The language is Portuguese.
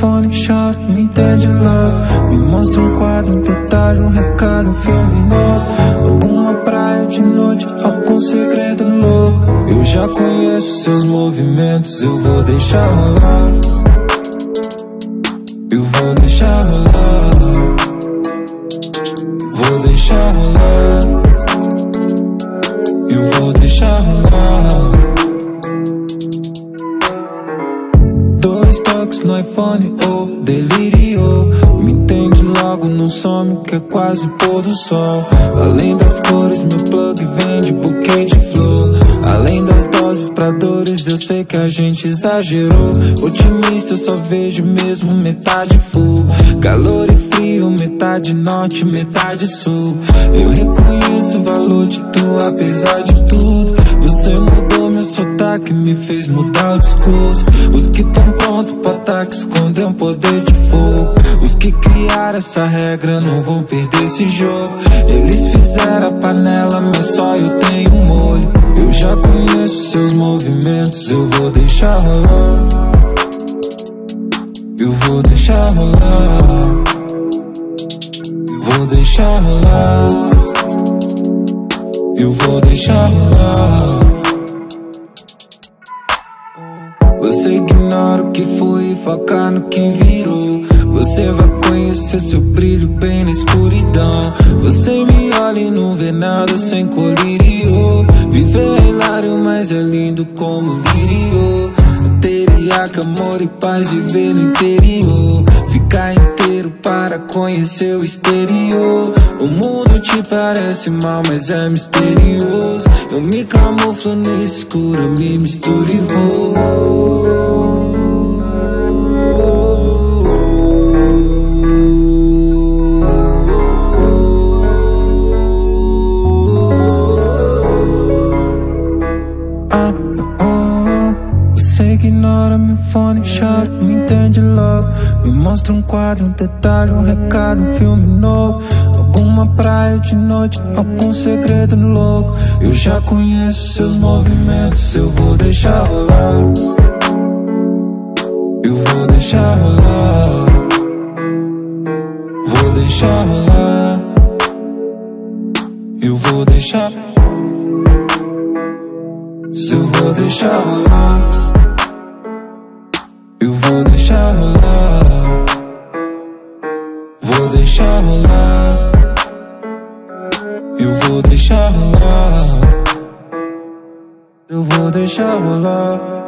iPhone, chora, me entende logo. Me mostra um quadro, um detalhe, um recado, um filme novo. Alguma praia de noite, algum segredo louco. Eu já conheço seus movimentos, eu vou deixar rolar. Eu vou deixar rolar. Vou deixar rolar Dois toques no iPhone, oh, delírio Me entende logo no some que é quase pôr do sol. Além das cores, meu plug vende buquê de flor. Além das doses pra dores, eu sei que a gente exagerou. Otimista, eu só vejo mesmo metade full. Calor e frio, metade norte, metade sul. Eu reconheço o valor de tu, apesar de tudo. Você mudou meu sotaque, me fez mudar discurso. Os que tão pronto pra ataque escondem um poder de fogo. Os que criaram essa regra não vão perder esse jogo. Eles fizeram a panela, mas só eu tenho molho Eu já conheço seus movimentos, eu vou deixar rolar. Eu vou deixar rolar. Vou deixar rolar. Eu vou deixar rolar Você ignora o que foi e foca no que virou. Você vai conhecer seu brilho bem na escuridão. Você me olha e não vê nada sem colírio Viver é hilário, mas é lindo como lírio Teriaca, amor e paz, viver no interior. Ficar inteiro para conhecer o exterior. O mundo te parece mal, mas é misterioso. Eu me camuflo no escuro, me misturo e vou. Ah, ah, ah. Ignora meu fone, chora, me entende logo. Me mostra um quadro, um detalhe, um recado, um filme novo Alguma praia de noite, algum segredo louco. Eu já conheço seus movimentos, eu vou deixar rolar. Eu vou deixar rolar. Vou deixar rolar. Eu vou deixar. Se eu vou deixar rolar. Eu vou deixar rolar. Vou deixar rolar vou deixar rolar. Eu vou deixar rolar